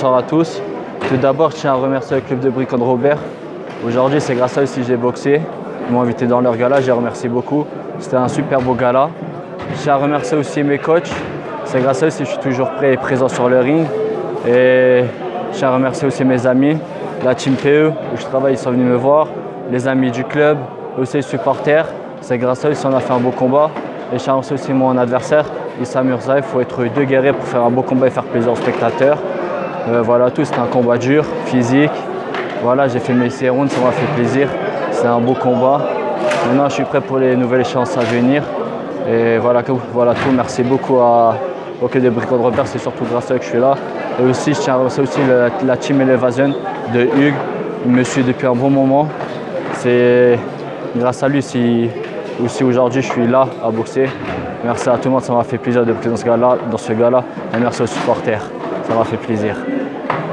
bonsoir à tous. Tout d'abord, je tiens à remercier le club de Bricon Robert. Aujourd'hui, c'est grâce à eux si j'ai boxé. Ils m'ont invité dans leur gala, je les remercie beaucoup. C'était un super beau gala. Je tiens à remercier aussi mes coachs. C'est grâce à eux si je suis toujours prêt et présent sur le ring. Et je tiens à remercier aussi mes amis, la team PE où je travaille, ils sont venus me voir, les amis du club, aussi les supporters. C'est grâce à eux si on a fait un beau combat. Et je tiens à remercier aussi mon adversaire, Issa Murza. Il faut être deux guerriers pour faire un beau combat et faire plaisir aux spectateurs. Euh, voilà, tout, c'était un combat dur, physique. Voilà, j'ai fait mes 6 rounds, ça m'a fait plaisir. C'est un beau combat. Maintenant, je suis prêt pour les nouvelles chances à venir. Et voilà, tout. Merci beaucoup à, au Quai des de Repère. C'est surtout grâce à eux que je suis là. Et aussi, je tiens à remercier aussi la team Elevation de Hugues. Il me suit depuis un bon moment. C'est grâce à lui si aussi aujourd'hui je suis là à boxer. Merci à tout le monde, ça m'a fait plaisir de présenter dans ce gars-là. Et merci aux supporters, ça m'a fait plaisir.